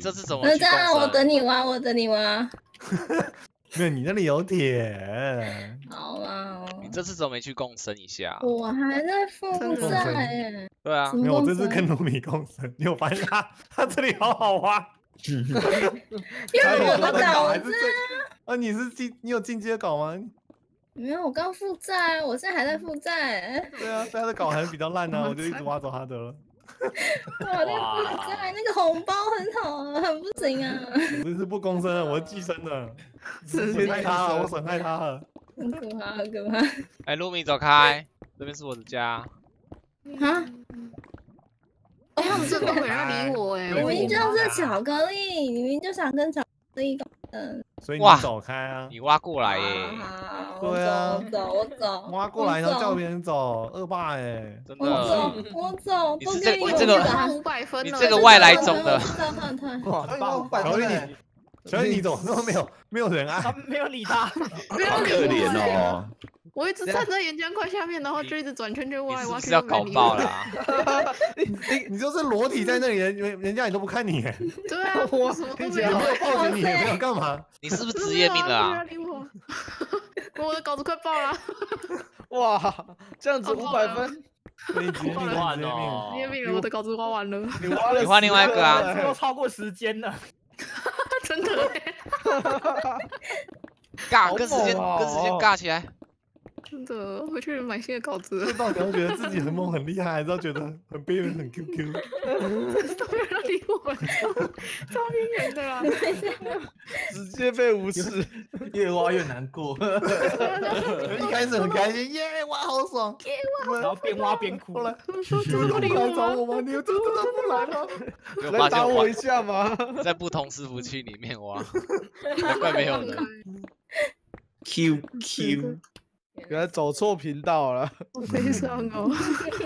这次怎么那去共这样我？等你挖，我等你挖。没有，你那里有铁。好啊，你这次怎么没去共生一下？我还在负债耶。对啊没有，我这次跟卢米共生，你有发现他他这里好好挖？因为我的稿子啊，你是进你有进阶稿吗？没有，我刚负债啊，我现在还在负债。对啊，所以他的稿还是比较烂呢、我就一直挖走他的了。我在负债，那个红包很好啊，很不行啊，我这是不公生，我是寄生的，是损害他了，我损害他了。很可怕，很可怕。哎，卢米走开，这边是我的家。啊，哎，他们这都没人理我哎，明明我已经就是巧克力，你明明就想跟巧克力共生。所以你哇走开啊，你挖过来耶，对啊。走，我走，我走。挖过来，然后叫别人走，恶霸哎、真的。我走的。，我走，你这你这个五百分了，你这个外来种的。哇，八五百分欸你，小心你怎么都没有没有人爱？他？没有理他，好可怜哦。我一直站在岩浆块下面，然后就一直转圈圈你挖来挖去，是不是要搞爆了？啦？你你就是裸体在那里，人人人家也都不看你，也 对啊，我什么都没有没有。抱着你，也没有干嘛。你是不是职业病了啊？没有理我，我的稿子快爆了，哇，这样子五百分，你职业病，哇职业病。职业病了，我的稿子挖完了，你挖了你换另外一个啊10分了，都超过时间了。真的欸，尬，好跟时间猛跟时间哦尬起来。真的，回去买新的稿子这，到底要觉得自己很猛很厉害，还是要觉得很边缘很 QQ？都没有人理我，超边缘的啦。直接被无视，越挖越难过，一开始很开心，耶，挖，好爽！然后边挖边哭后。来说怎么都不理来找我我吗？你真的不来吗？就来打我一下吗！在不同伺服器里面挖，难怪没有人。Q Q，原来走错频道了。我悲伤哦。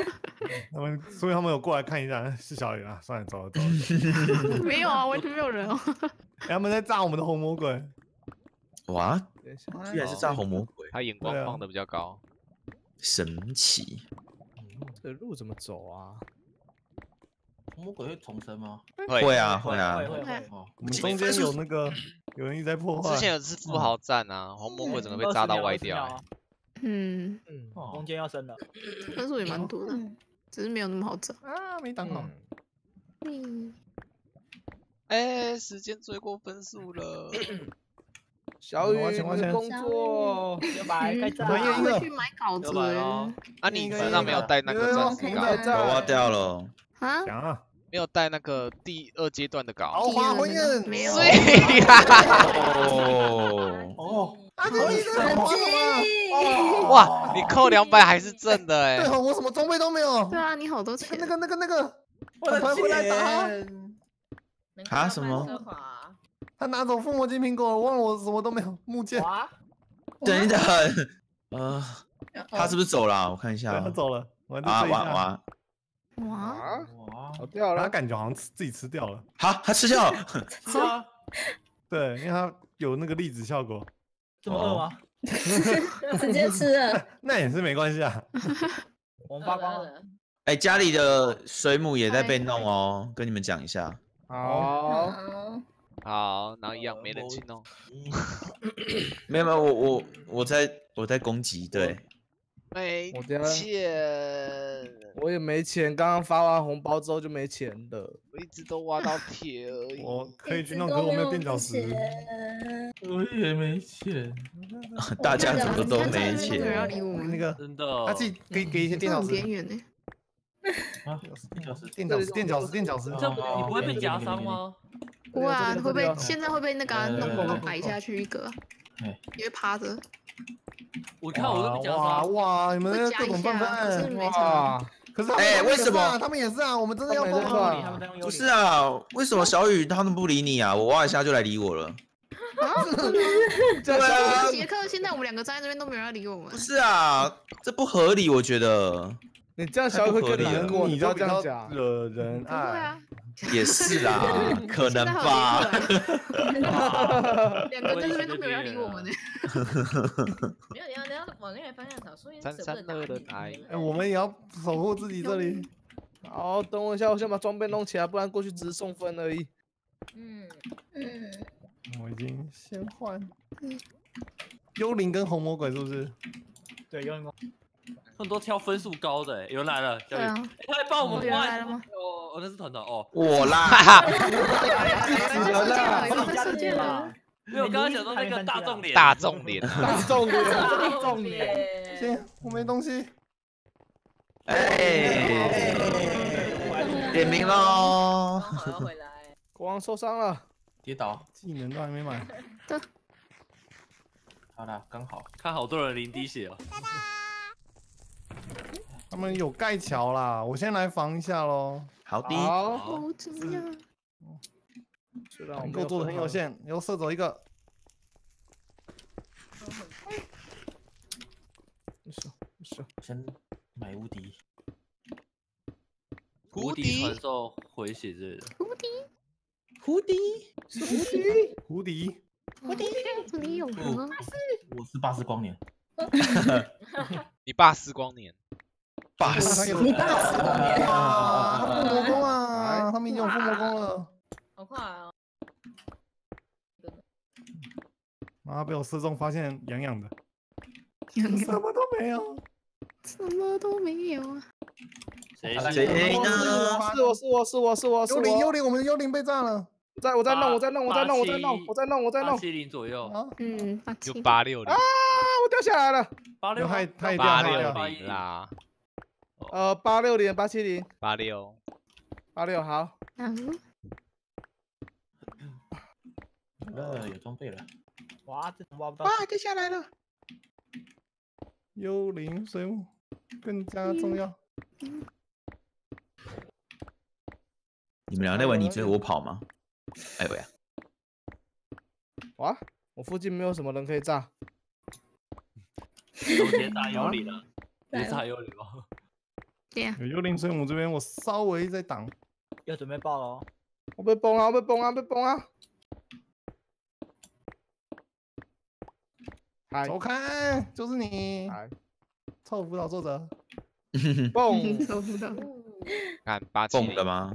他们，所以他们有过来看一下，是小雨啊，算了，走了走了。没有啊，完全没有人哦。哎他们在炸我们的红魔鬼，哇，居然是炸红魔鬼，他眼光放的比较高。神奇。这路怎么走啊？红魔鬼会重生吗？会啊会啊，会会哦，我们中间有那个有人一直在破坏。之前有次富豪战啊，红魔鬼整个被炸到歪掉欸。嗯，嗯，哦中间要升了。分数也蛮多的，嗯只是没有那么好找。啊，没挡好。嗯，哎，时间追过分数了。小雨，工作，要白开战专业一个我回去买稿子哦啊，你身上没有带那个钻石有稿，我挖掉了，啊，没有带那个第二阶段的稿。豪华婚宴没有所以呀，哦，哦，啊，你一直很很滑的吗？近。哇，你扣两百还是正的哎。对哦，我什么装备都没有。对啊，你好多钱那。个那个那个，我的赶快回来打他！钱，啊什么？他拿走附魔金苹果，我忘了我什么都没有。木剑，等一等，呃，他是不是走了啊？我看一下他走了，啊，在这一下。哇哇，掉了。他感觉好像吃自己吃掉了。好，他吃掉了，是啊，对，因为他有那个粒子效果，这么饿吗？直接吃了。那也是没关系啊。我们发光了，哎，家里的水母也在被弄哦，跟你们讲一下。好，好，好，然后一样没人去弄。没有没有，我我我在我在攻击，对，没钱，我也没钱，刚刚发完红包之后就没钱了。我一直都挖到铁而已。我可以去弄，可是我没有有垫脚石。钱我也没钱，大家怎么都没钱？理我们，那个真的。他自己给给一些垫脚 石这很边，缘呢。啊，一小时，垫脚石，垫脚石，垫脚石。这你不会被夹伤吗？不会啊，会被现在会被那个弄弄摆下去一个啊哎，你会趴着，我看我都比较哇伤。哇！你们各种笨笨。哇，可是哎为什也是啊么他们也是啊？我们真的要疯了。不是啊，为什么小雨他们不理你啊？我挖一下就来理我了。啊，对啊，杰克，现在我们两个站在这边都没有人要理我们不。是啊，这不合理，我觉得你这样小雨会更难过，你不要就比较这样讲。惹人爱。啊，也是啊，可能吧。两个在这边都没有理我们呢。没有，你要你要往那边方向走，所以三三二的爱哎，我们也要守护自己这里。好，等我一下，我先把装备弄起来，不然过去只是送分而已。嗯，嗯，我已经先换。幽灵跟红魔鬼是不是？对，有人很多挑分数高的，欸有人来了，小雨，对啊欸他来帮我们换有人来了吗？哦，哦，那是团团哦，我啦，死人了，有人生气了嘛，没有，我刚刚讲到那个大众脸，大众脸啊，大众脸，大众脸，行。我没东西。哎，点名喽刚。好要回来。国王受伤了，跌倒，技能都还没买。好啦，刚好，看好多人零滴血哦，他们有盖桥啦，我先来防一下喽。好的，好，好怎样？虽然我们能够做的很有限，又射走一个。是是，先买无敌，无敌？敌传授回血之类的，无敌，胡迪，是无敌，胡迪，无敌，这里有吗？我是巴斯光年，你爸时光年，巴他斯有啊，附魔功啊，他们已经有附魔功了。好快啊！妈被我失中，发现痒痒的，什么都没有。什么都没有啊！谁谁呢？是我是我是我是我是幽灵，幽，灵，我们的幽灵被炸了。在我在弄我在弄我在弄我在八弄我在弄我在弄，七零左右，啊，嗯，八就八六零。啊，我掉下来了，八六太八太掉六零。啦，呃，八六零八七零。八六，八六好，嗯，呃，有装备了，哇，这挖不到，哇，掉下来了。幽灵水母更加重要。你们俩在玩你追我跑吗？哎呦呀，哇，我附近没有什么人可以炸，直接打幽灵了别炸幽灵了，对呀，有幽灵水母这边，我稍微在挡。要准备爆了哦，我被崩啊，我被崩啊，被崩啊，嗨走开，就是你，嗨，臭辅导作者。蹦，臭辅导。看八七零，的吗？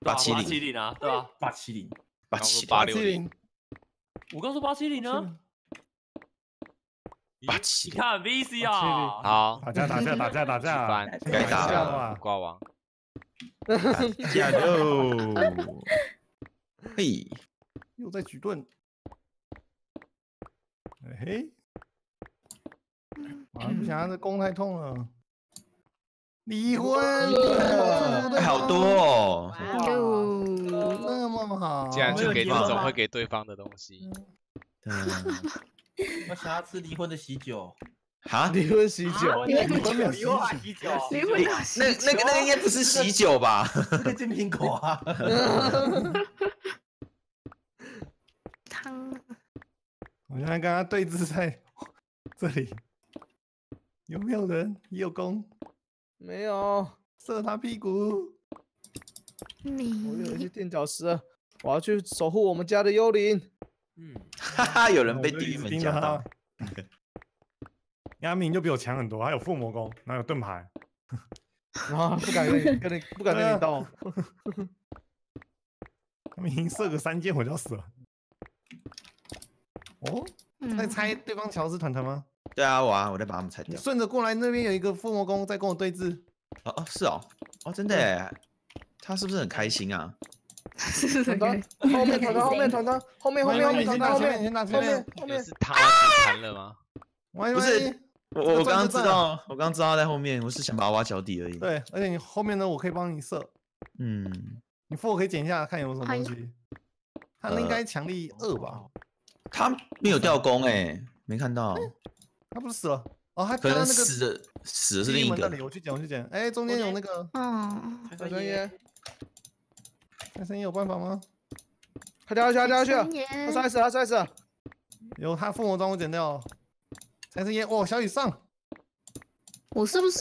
八八七零七零啊，对吧？八七零，八七八六零，零，我刚说八七零呢，八七你看 VC 啊，好，打架打架打架打架，翻该打了？挂网，加油！嘿，又在举盾。嘿嘿，啊，不行啊，这弓太痛了。离婚，了好多哦。哟，这么好，竟然就给这种哇会给对方的东西，嗯 我想要吃离婚的喜酒，哈，离婚喜酒，离婚喜酒那那个那个应该不是喜酒吧？是个金苹果啊，汤，我现在跟他对峙在这里，有没有人？也有弓没有，射他屁股？你我有一些你垫脚石了，我要去守护我们家的幽灵。嗯，哈哈，有人被我就一直地狱门盯着他夹到。亚明就比我强很多，还有附魔功，然后有盾牌。然后不敢跟你跟你不敢跟你 动，他们已经射个三箭我就要死了。哦，在嗯猜对方乔是团团吗？对啊，我啊，我在把他们拆掉。顺着过来，那边有一个附魔功在跟我对峙。哦哦，是哦，哦，真的耶，他是不是很开心啊？是这团团后面团团后面团团后面后面后面团团后面，后面面。后面 就是他了吗？喂不是喂我我我刚刚知道，我刚刚知道他在后面，我是想把他挖脚底而已。对，而且你后面呢，我可以帮你射，嗯，你副我可以捡一下，看有什么哎呀东西。他那应该强力二吧？他没有掉弓哎，没看到，他不是死了？哦，他可能死的死的是另一个那。里，我去捡，我去捡。哎，中间有那个嗯，小声音，财神爷有办法吗？他掉下去，他掉下去他摔死了，他摔死了，有，他附魔装我捡掉了。财神爷，哦，小雨上，我是不是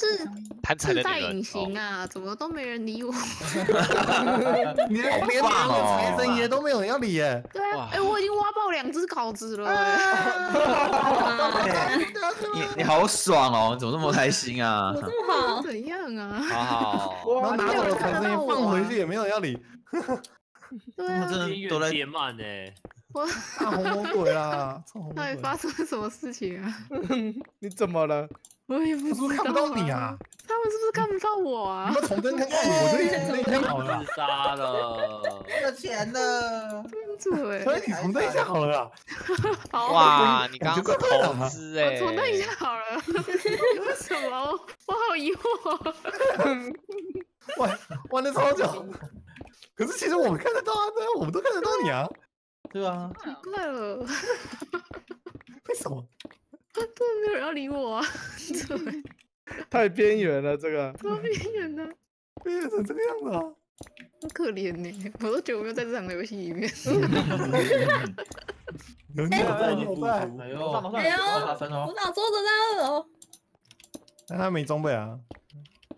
自带隐形啊？怎么都没人理我？你连连棒那个哦财神爷都没有人要理耶。对啊哇，哎，我已经挖爆两只稿子了欸，你你好爽哦，怎么这么开心啊？我这么好，怎样啊？好好，然后拿走了财神爷放回去也没有人要理。对啊，他们真边的都在缘叠满 呢。大红魔鬼啦，臭红魔鬼。到底发生了什么事情啊？你怎么了？我也不他是不是看不到你啊？他们是不是看不到我啊你？们重登看看，我这里重登一下好了。杀了，有钱了，对，所以你重登一下好了啦。好，哇，你刚刚是感觉怪怪的投资我哎，重登一下好了。为什么？我好疑惑。玩玩了超久，可是其实我们看得到啊，对啊，我们都看得到你啊，对啊，奇怪了，为什么？根本没有人要理我啊！对，太边缘了，这个。多边缘呢，变成这个样子啊？好可怜呢。我都觉得我没有在这场游戏里面。有你有在，你有在，哎呦，哎呦！我老桌子在二楼，但他没装备啊。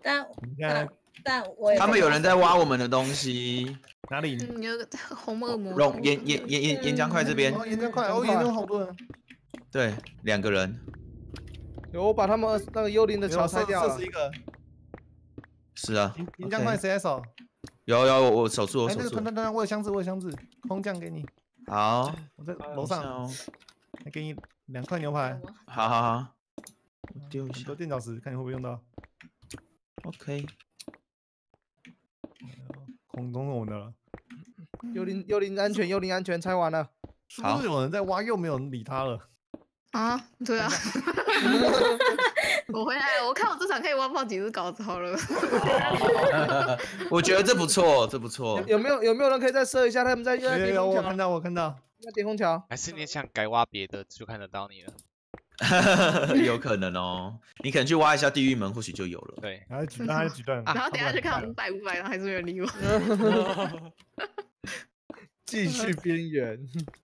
但你看但我也他们有人在挖我们的东西，哪里？嗯，有个 红恶魔。龙岩岩岩岩岩浆块这边，哦，岩浆块，哦，岩浆好多人。对，两个人，有我把他们那个幽灵的桥拆掉了。一个。是啊，岩岩浆块谁在守？有有我我守住我哎，守住那个等，等等，我有箱子，我有箱子，空降给你，好，我在楼上，还给你两块牛排，好好好，我丢一下垫脚石，看你会不会用到。，OK，空中是我们的了。幽灵幽灵安全，幽灵安全，拆完了。是不是有人在挖，又没有人理他了？啊，对啊。我回来了，我看我这场可以挖爆几只稿子好了。我觉得这不错，这不错有，有没有有没有人可以再射一下？他们在又在叠空桥我看，到，我看到。在叠空桥。还是你想改挖别的就看得到你了？有可能哦，你可能去挖一下地狱门，或许就有了。对，还是举断，还是举断。然后等下去看五百五百，然后还是没有人理我，继续边缘。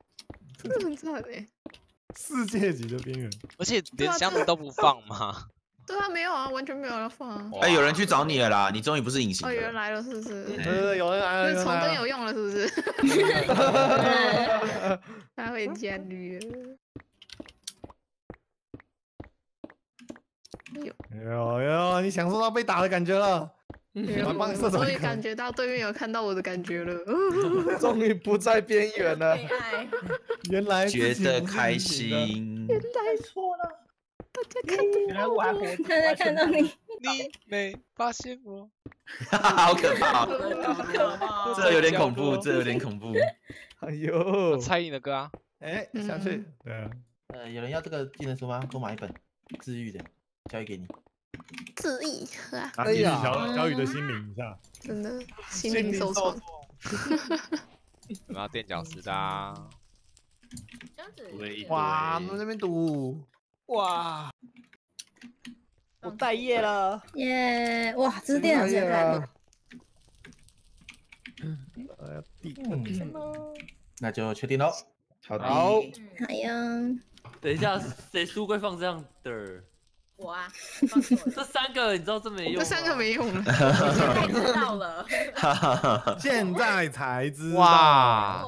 真的很惨哎。世界级的边缘。而且连箱子都不放吗？对啊，没有啊，完全没有要放啊。哎，有人去找你了啦，你终于不是隐形哦，有人的。来了是不是？对对对，有人来了，那重灯有用了是不是？他回家了。有。有，你享受到被打的感觉了。有我帮射手终于感觉到对面有看到我的感觉了。终于不在边缘了。原来觉得开心，原来错了，大家看到原来我还活着，大家看到你，你没发现我？好可怕哦，可怕这有点恐怖，这有点恐怖。哎呦，蔡依林的歌啊，哎，下去。嗯。对啊，呃，有人要这个技能书吗？多买一本治愈的，交易给你。自意啊，拿起哎呀小小雨的心灵一下。真的心灵受创。我们要垫脚石的哇，我们那边赌。哇！我待业了。耶！哇，这是电脑现在了。呃，那就确定喽。好好，好呀，等一下，谁书柜放这样的？我啊，这三个你知道这没用吗？这三个没用了。太知道了。现在才知道。哇，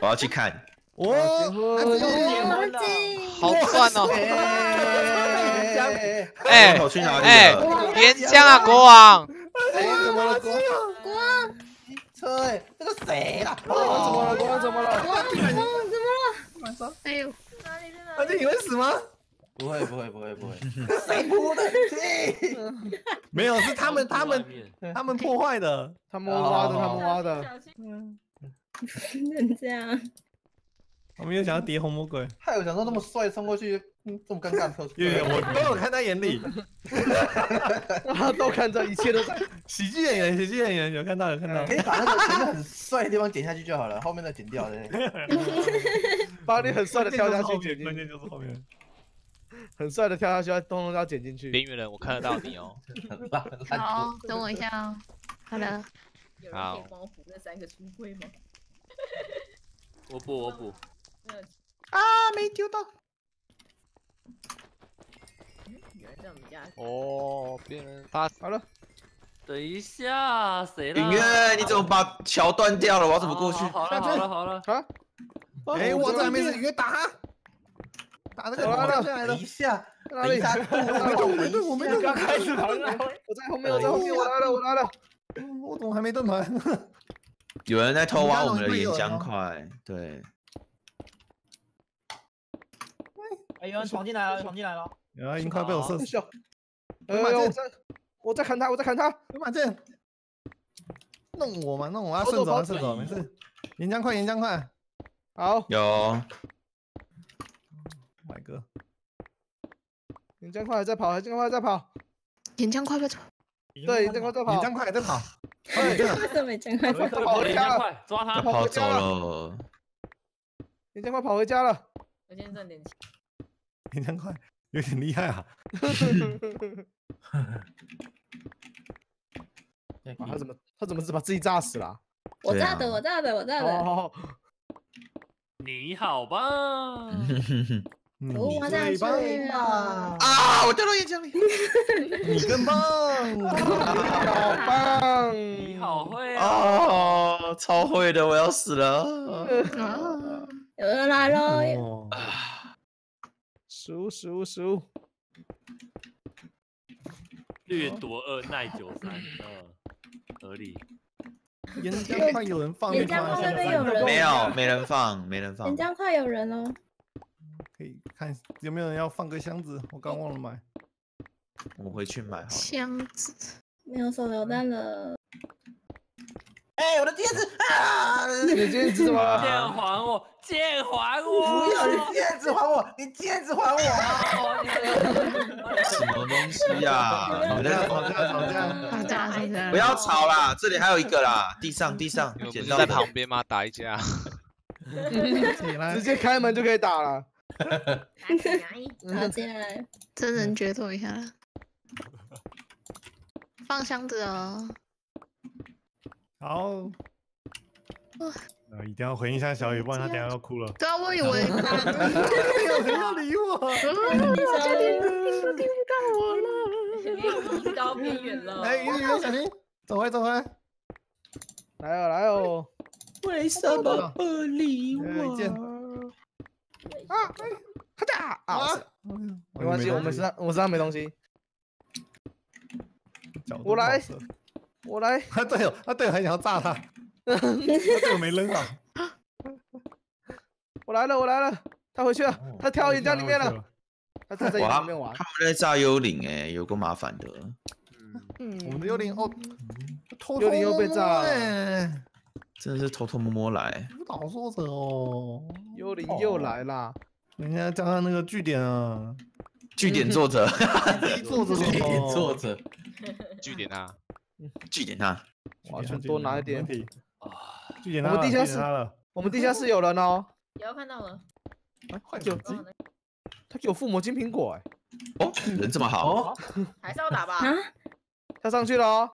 我要去看。哦，我进，好赚哦！哎哎我去哪里哎了？，岩浆啊，国王！哎怎么了？国王？国王车哎，这个谁啦？王怎么了？国王怎么了？国王怎么了？哎呦，哪里在哪里？而且你会死吗？不会不会不会不会，的？没有，是他们他们 他们破坏的。他们挖的，他们挖的。小心不能这样，我们又想要叠红魔鬼，还有想说那么帅冲过去，嗯这么尴尬跳出因为我都有看在眼里。都看在，一切都在。喜剧演员，喜剧演员有看到有看到可。以把那个前面很帅的地方剪下去就好了，后面的剪掉的。把你很帅的跳下去，剪关，键就是后面。很帅的跳下去，要通通要剪进去。边缘人，我看得到你哦。好，等我一下哦。好的，有人可以帮我补那三个书柜吗？我 补我补，啊，没丢到。有人在我们家，哦，边缘人发好了，等一下，谁啦？影月，你怎么把桥断掉了？我要怎么过去？好了好了好了，啊，哎，我这还没死，约打他，打那个掉下来的一。下，哪里？等一下，我没动，我没对，刚开始了，我在后面，我在后面，我来了，我来了。我怎么还没盾牌？有人在偷挖我们的岩浆块，对，哎，有人闯进来了，闯进来了！然后已经快被我射死。了，哎呦，我在我在砍他，我在砍他，有马健，弄我嘛，弄我啊！顺走啊，顺走，没事。岩浆块，岩浆块好，有，My God，岩浆快在跑，岩浆快在跑，岩浆快快走！对，岩浆快在跑，岩浆块还在跑。对，为什么没讲快跑？回家了，快抓他！跑跑走回家了，了，岩浆快跑回家了。我先赚点钱。岩浆快有点厉害啊！啊他怎么他怎么是把自己炸死了我炸的，我炸的，我炸的。哦，你好棒！你最棒了。啊！我掉到岩浆里，你更棒！好棒！你好会啊！哦，超会的，我要死了。啊，有人来了，哦，输输输！掠夺二耐久三，嗯，合理。岩浆快有人放岩浆快那边有人没有，没人放，没人放岩。浆快有人哦。可以看有没有人要放个箱子，我刚忘了买。我回去买好了。箱子，没有手榴弹了，哎，我的戒指啊！你戒指怎么了？剑还我，剑还我不我！要，你戒指还我，你戒指还我！什么东西呀？你们在吵架吵架吵架吵架！不要吵啦，这里还有一个啦，地上地上你们不是在捡到的旁边吗？打一架。直，接开门就可以打了。拿起来，打进来。真人决斗一下了，放箱子哦。好。啊，一定要回应一下小雨，不然他等下要哭了。对啊，我以为 没有人要理我。差点听都听不到我了。离高边缘了。哎，雨雨小心，走回走回。来哦来哦！为什么不理有一件啊，咔嚓啊！没没关系，我们身上我身上没东西，我来我来。他队友，他队友还想要炸他，他队友没扔啊。我来了，我来了，他回去了，他跳岩浆里面了，他他在岩浆里面玩。他们在炸幽灵哎，有个麻烦的。嗯，我们的幽灵哦，偷偷幽灵又被炸了。了，真的是偷偷摸摸来。不早说着哦。幽灵又来啦！人家加上那个据点啊，据点作者，自己坐着据点哦作者，据点啊，据点啊。我要多拿一点。据点他了，我们地下室我们地下室有人哦，有看到了，哎他给我哦他给我附魔金苹果，哎，哦，人这么好，哦，还是要打吧。啊，他上去了哦，